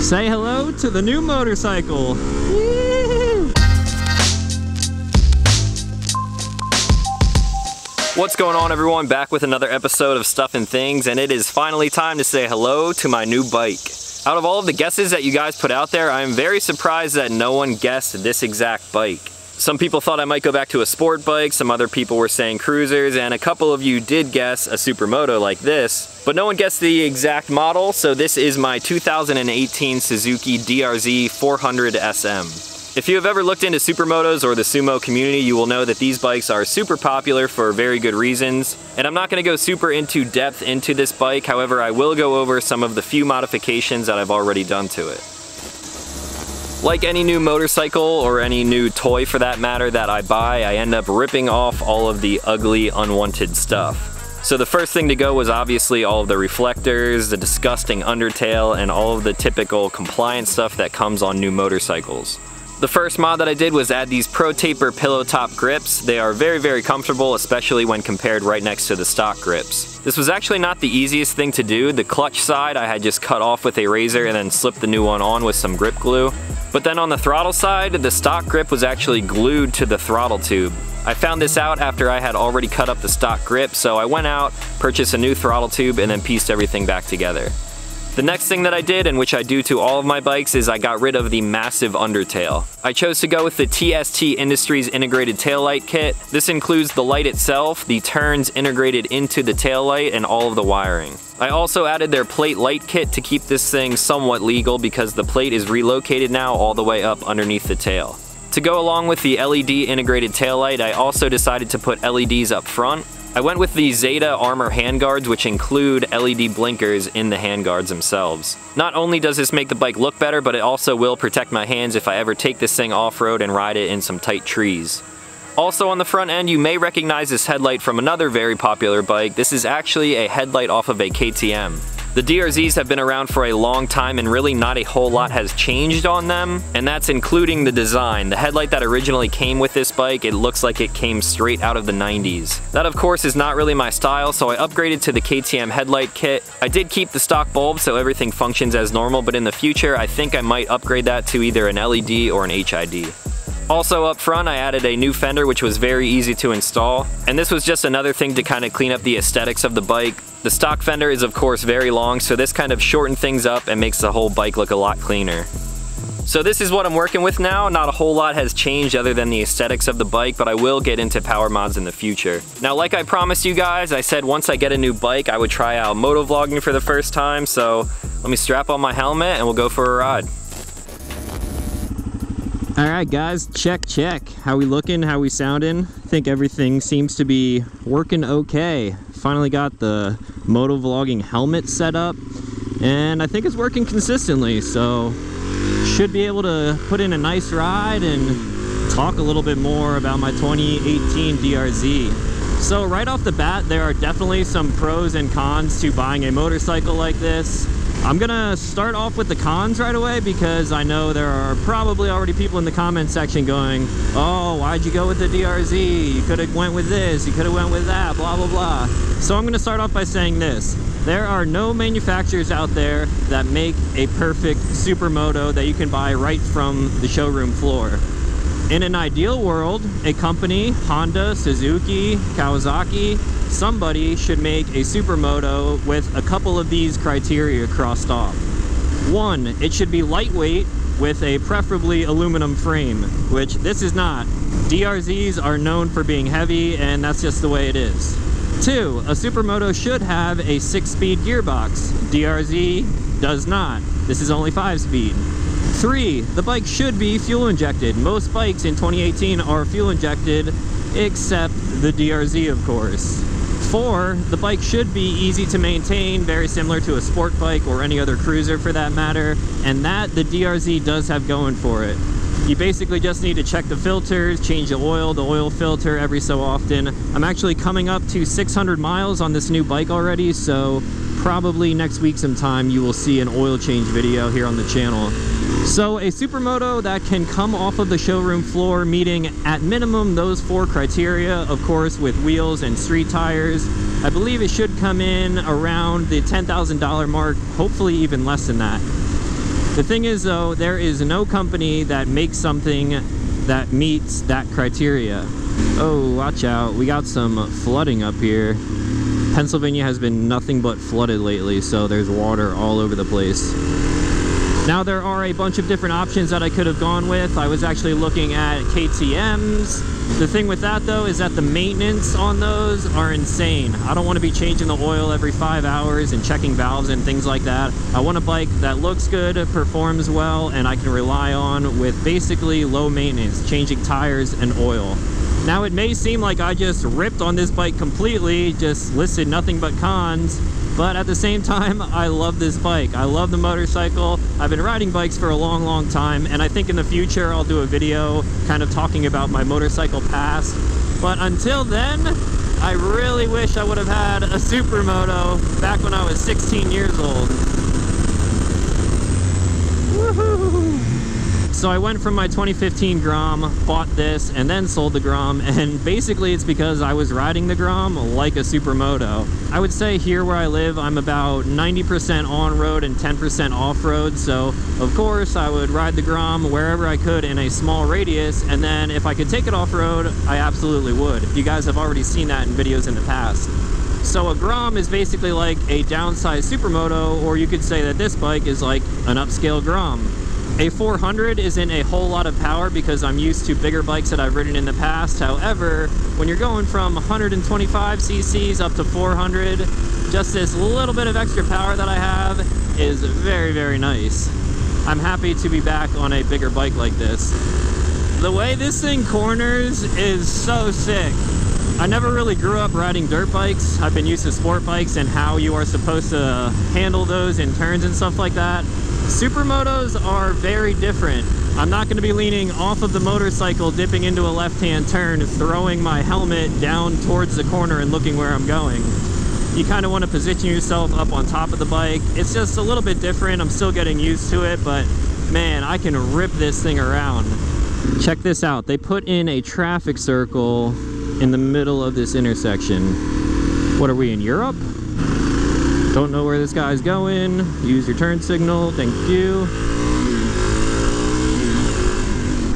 Say hello to the new motorcycle. What's going on everyone? Back with another episode of Stuff and Things and it is finally time to say hello to my new bike. Out of all of the guesses that you guys put out there, I am very surprised that no one guessed this exact bike. Some people thought I might go back to a sport bike, some other people were saying cruisers, and a couple of you did guess a supermoto like this, but no one guessed the exact model, so this is my 2018 Suzuki DRZ 400 SM. If you have ever looked into supermotos or the sumo community, you will know that these bikes are super popular for very good reasons. And I'm not gonna go super into depth into this bike, however, I will go over some of the few modifications that I've already done to it. Like any new motorcycle or any new toy for that matter that I buy, I end up ripping off all of the ugly, unwanted stuff. So the first thing to go was obviously all of the reflectors, the disgusting undertail, and all of the typical compliance stuff that comes on new motorcycles. The first mod that I did was add these Pro Taper pillow top grips. They are very, very comfortable, especially when compared right next to the stock grips. This was actually not the easiest thing to do. The clutch side I had just cut off with a razor and then slipped the new one on with some grip glue. But then on the throttle side, the stock grip was actually glued to the throttle tube. I found this out after I had already cut up the stock grip, so I went out, purchased a new throttle tube, and then pieced everything back together. The next thing that I did, and which I do to all of my bikes, is I got rid of the massive undertail. I chose to go with the TST Industries integrated tail light kit. This includes the light itself, the turns integrated into the tail light, and all of the wiring. I also added their plate light kit to keep this thing somewhat legal because the plate is relocated now all the way up underneath the tail. To go along with the LED integrated tail light, I also decided to put LEDs up front. I went with the Zeta Armor handguards, which include LED blinkers in the handguards themselves. Not only does this make the bike look better, but it also will protect my hands if I ever take this thing off-road and ride it in some tight trees. Also on the front end, you may recognize this headlight from another very popular bike. This is actually a headlight off of a KTM. The DRZs have been around for a long time and really not a whole lot has changed on them, and that's including the design. The headlight that originally came with this bike, it looks like it came straight out of the 90s. That of course is not really my style, so I upgraded to the KTM headlight kit. I did keep the stock bulb so everything functions as normal, but in the future I think I might upgrade that to either an LED or an HID. Also up front, I added a new fender, which was very easy to install. And this was just another thing to kind of clean up the aesthetics of the bike. The stock fender is of course very long, so this kind of shortened things up and makes the whole bike look a lot cleaner. So this is what I'm working with now. Not a whole lot has changed other than the aesthetics of the bike, but I will get into power mods in the future. Now, like I promised you guys, I said once I get a new bike, I would try out moto vlogging for the first time. So let me strap on my helmet and we'll go for a ride. All right, guys, check, check. How we looking? How we sounding? I think everything seems to be working okay. Finally got the moto vlogging helmet set up, and I think it's working consistently, so should be able to put in a nice ride and talk a little bit more about my 2018 DRZ. So right off the bat, there are definitely some pros and cons to buying a motorcycle like this. I'm gonna start off with the cons right away because I know there are probably already people in the comment section going, oh, why'd you go with the DRZ? You could have went with this, you could have went with that, blah, blah, blah. So I'm gonna start off by saying this. There are no manufacturers out there that make a perfect supermoto that you can buy right from the showroom floor. In an ideal world, a company, Honda, Suzuki, Kawasaki, somebody should make a supermoto with a couple of these criteria crossed off. One, it should be lightweight with a preferably aluminum frame, which this is not. DRZs are known for being heavy and that's just the way it is. Two, a supermoto should have a six-speed gearbox. DRZ does not. This is only five-speed. Three, the bike should be fuel injected. Most bikes in 2018 are fuel injected, except the DRZ, of course. Four, the bike should be easy to maintain, very similar to a sport bike or any other cruiser for that matter, and that the DRZ does have going for it. You basically just need to check the filters, change the oil, the oil filter every so often. I'm actually coming up to 600 miles on this new bike already, so probably next week sometime you will see an oil change video here on the channel. So a supermoto that can come off of the showroom floor meeting at minimum those four criteria, of course with wheels and street tires. I believe it should come in around the $10,000 mark, hopefully even less than that. The thing is though, there is no company that makes something that meets that criteria. Oh, watch out. We got some flooding up here. Pennsylvania has been nothing but flooded lately, so there's water all over the place. Now there are a bunch of different options that I could have gone with. I was actually looking at KTM's. The thing with that though is that the maintenance on those are insane. I don't want to be changing the oil every five hours and checking valves and things like that. I want a bike that looks good, performs well, and I can rely on with basically low maintenance, changing tires and oil. Now it may seem like I just ripped on this bike completely, just listed nothing but cons, but at the same time, I love this bike. I love the motorcycle. I've been riding bikes for a long, long time, and I think in the future I'll do a video kind of talking about my motorcycle past. But until then, I really wish I would have had a Supermoto back when I was 16 years old. So I went from my 2015 Grom, bought this, and then sold the Grom, and basically it's because I was riding the Grom like a Supermoto. I would say here where I live, I'm about 90% on-road and 10% off-road, so of course I would ride the Grom wherever I could in a small radius, and then if I could take it off-road, I absolutely would. You guys have already seen that in videos in the past. So a Grom is basically like a downsized Supermoto, or you could say that this bike is like an upscale Grom. A 400 isn't a whole lot of power because I'm used to bigger bikes that I've ridden in the past. However, when you're going from 125 cc's up to 400, just this little bit of extra power that I have is very, very nice. I'm happy to be back on a bigger bike like this. The way this thing corners is so sick. I never really grew up riding dirt bikes. I've been used to sport bikes and how you are supposed to handle those in turns and stuff like that. Supermotos are very different. I'm not going to be leaning off of the motorcycle, dipping into a left-hand turn, throwing my helmet down towards the corner and looking where I'm going. You kind of want to position yourself up on top of the bike. It's just a little bit different. I'm still getting used to it, but man, I can rip this thing around. Check this out. They put in a traffic circle in the middle of this intersection. What are we in Europe? Don't know where this guy's going. Use your turn signal. Thank you.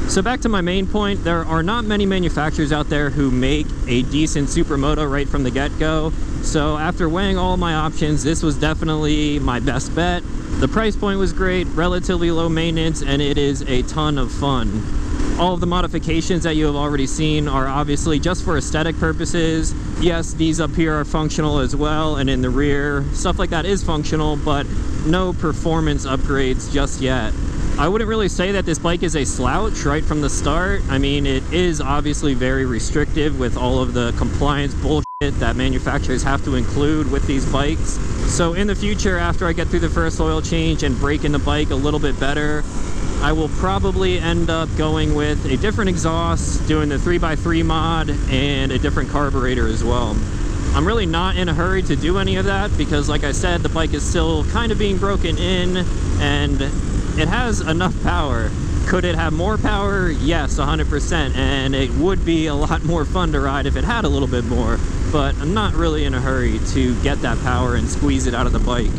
So back to my main point, there are not many manufacturers out there who make a decent supermoto right from the get-go. So after weighing all my options, this was definitely my best bet. The price point was great, relatively low maintenance, and it is a ton of fun. All of the modifications that you have already seen are obviously just for aesthetic purposes. Yes, these up here are functional as well, and in the rear, stuff like that is functional, but no performance upgrades just yet. I wouldn't really say that this bike is a slouch right from the start. I mean, it is obviously very restrictive with all of the compliance bullshit that manufacturers have to include with these bikes. So in the future, after I get through the first oil change and break in the bike a little bit better, I will probably end up going with a different exhaust, doing the 3x3 mod, and a different carburetor as well. I'm really not in a hurry to do any of that because like I said, the bike is still kind of being broken in and it has enough power. Could it have more power? Yes, 100%, and it would be a lot more fun to ride if it had a little bit more, but I'm not really in a hurry to get that power and squeeze it out of the bike.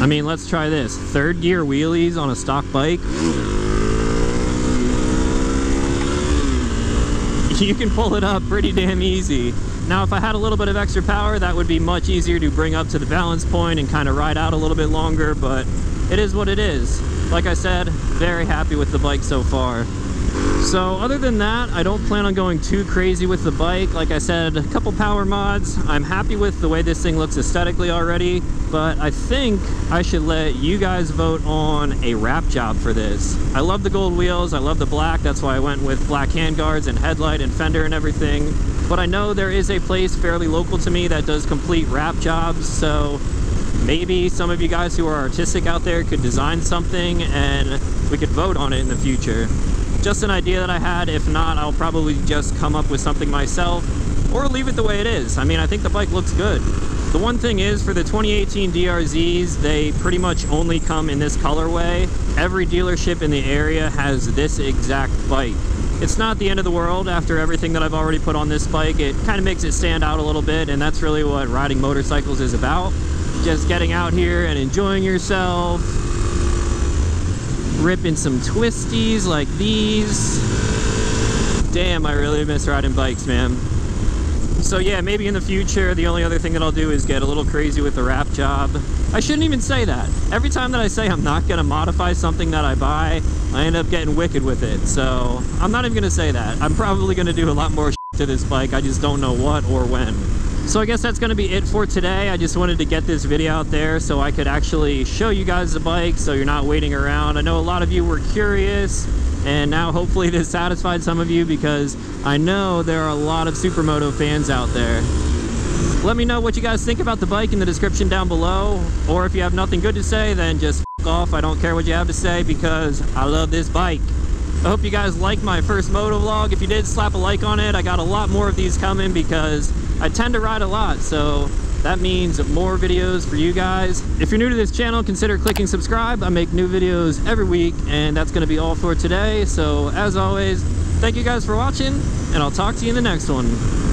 I mean, let's try this. Third gear wheelies on a stock bike. you can pull it up pretty damn easy. Now, if I had a little bit of extra power, that would be much easier to bring up to the balance point and kind of ride out a little bit longer, but it is what it is. Like I said, very happy with the bike so far. So other than that, I don't plan on going too crazy with the bike. Like I said, a couple power mods. I'm happy with the way this thing looks aesthetically already, but I think I should let you guys vote on a wrap job for this. I love the gold wheels, I love the black, that's why I went with black handguards and headlight and fender and everything. But I know there is a place fairly local to me that does complete wrap jobs, so maybe some of you guys who are artistic out there could design something and we could vote on it in the future just an idea that I had. If not, I'll probably just come up with something myself or leave it the way it is. I mean, I think the bike looks good. The one thing is for the 2018 DRZs, they pretty much only come in this colorway. Every dealership in the area has this exact bike. It's not the end of the world after everything that I've already put on this bike. It kind of makes it stand out a little bit and that's really what riding motorcycles is about. Just getting out here and enjoying yourself, ripping some twisties like these. Damn, I really miss riding bikes, man. So yeah, maybe in the future, the only other thing that I'll do is get a little crazy with the wrap job. I shouldn't even say that. Every time that I say I'm not gonna modify something that I buy, I end up getting wicked with it. So I'm not even gonna say that. I'm probably gonna do a lot more to this bike. I just don't know what or when. So I guess that's going to be it for today. I just wanted to get this video out there so I could actually show you guys the bike so you're not waiting around. I know a lot of you were curious and now hopefully this satisfied some of you because I know there are a lot of Supermoto fans out there. Let me know what you guys think about the bike in the description down below or if you have nothing good to say then just off. I don't care what you have to say because I love this bike. I hope you guys liked my first moto vlog. If you did, slap a like on it. I got a lot more of these coming because I tend to ride a lot, so that means more videos for you guys. If you're new to this channel, consider clicking subscribe. I make new videos every week, and that's gonna be all for today. So as always, thank you guys for watching, and I'll talk to you in the next one.